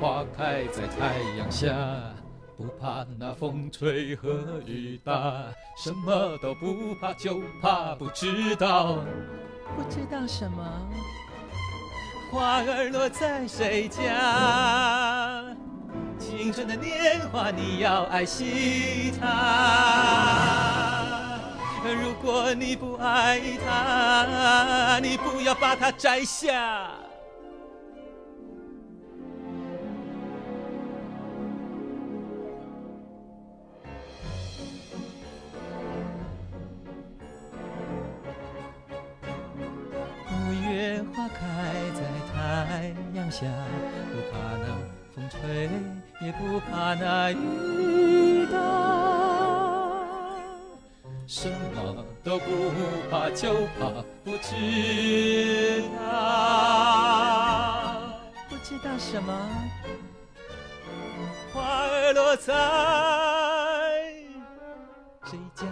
花开在太阳下，不怕那风吹和雨打，什么都不怕，就怕不知道。不知道什么？花儿落在谁家？青春的年华，你要爱惜它。如果你不爱它，你不要把它摘下。开在太阳下，不怕那风吹，也不怕那雨打，什么都不怕，就怕不知道。不知道什么？花儿落在谁家？